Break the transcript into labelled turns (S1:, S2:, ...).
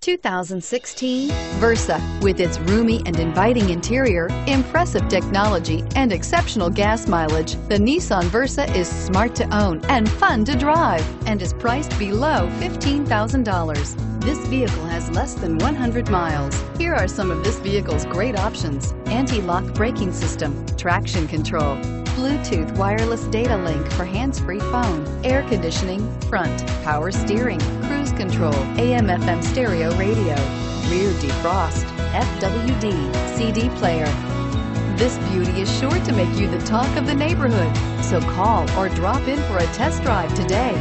S1: 2016 Versa. With its roomy and inviting interior, impressive technology, and exceptional gas mileage, the Nissan Versa is smart to own and fun to drive and is priced below $15,000. This vehicle has less than 100 miles. Here are some of this vehicle's great options. Anti-lock braking system, traction control, Bluetooth wireless data link for hands-free phone, air conditioning, front, power steering, cruise control, AM FM stereo radio, rear defrost, FWD, CD player. This beauty is sure to make you the talk of the neighborhood. So call or drop in for a test drive today.